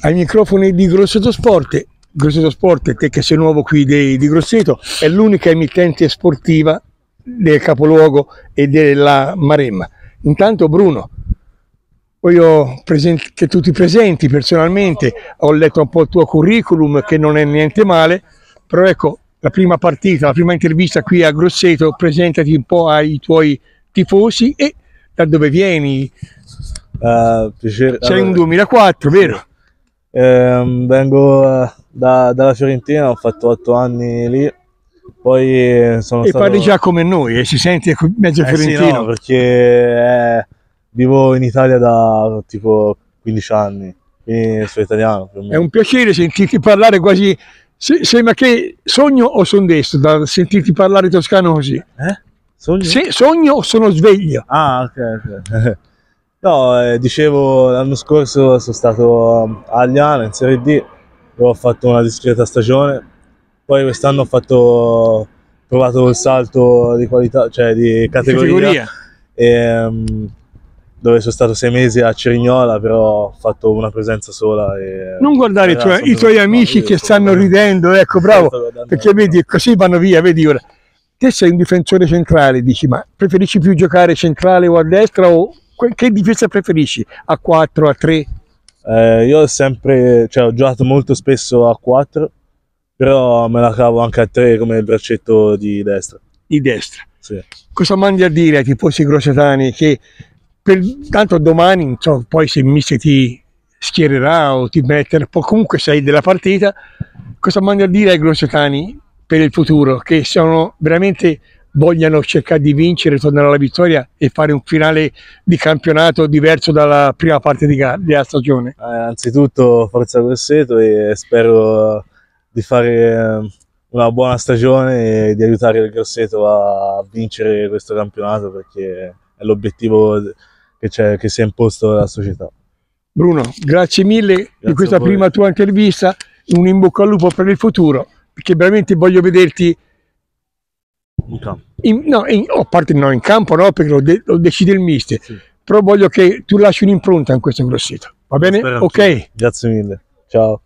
ai microfoni di Grosseto Sport. Grosseto Sport, te che sei nuovo qui di, di Grosseto, è l'unica emittente sportiva del capoluogo e della Maremma. Intanto Bruno, voglio che tu ti presenti personalmente, ho letto un po' il tuo curriculum che non è niente male, però ecco, la prima partita, la prima intervista qui a Grosseto, presentati un po' ai tuoi tifosi e da dove vieni. Uh. Sei allora, un 2004, vero? Eh, vengo uh, da, dalla Fiorentina, ho fatto otto anni lì, poi sono e stato... parli già come noi e si sente mezzo eh fiorentino. Sì, no, perché eh, vivo in Italia da tipo 15 anni, quindi sono italiano. È un piacere sentirti parlare quasi se, sembra che sogno o sono destro da sentirti parlare toscano così. Eh? Sogno? Se, sogno o sono sveglio? Ah, ok, ok. no, eh, dicevo, l'anno scorso sono stato a Agliano in Serie D, dove ho fatto una discreta stagione. Poi quest'anno ho fatto, provato il salto di qualità, cioè di categoria. categoria. E, um, dove sono stato sei mesi a Cerignola, però ho fatto una presenza sola. E, non guardare i tuoi, i tuoi amici che stanno ridendo, ecco, bravo, perché vedi, così vanno via, vedi ora. Te sei un difensore centrale, dici, ma preferisci più giocare centrale o a destra o che difesa preferisci? A 4, a 3? Eh, io ho sempre, cioè ho giocato molto spesso a 4, però me la cavo anche a 3 come il braccetto di destra. Di destra? Sì. Cosa mandi a dire ai tifosi grossetani che per, tanto domani, so, poi se Mister ti schiererà o ti metterà, comunque sei della partita, cosa mandi a dire ai grossetani per il futuro? Che sono veramente vogliano cercare di vincere, tornare alla vittoria e fare un finale di campionato diverso dalla prima parte di della stagione? Eh, anzitutto forza Grosseto e spero di fare eh, una buona stagione e di aiutare il Grosseto a vincere questo campionato perché è l'obiettivo che, che si è imposto alla società. Bruno, grazie mille grazie di questa prima tua intervista, un in bocca al lupo per il futuro, perché veramente voglio vederti in campo. In, no, in, a parte no, in campo no, perché lo, de, lo decide il mister, sì. però voglio che tu lasci un'impronta in questo grosseto, va bene? Spero ok. Grazie mille, ciao.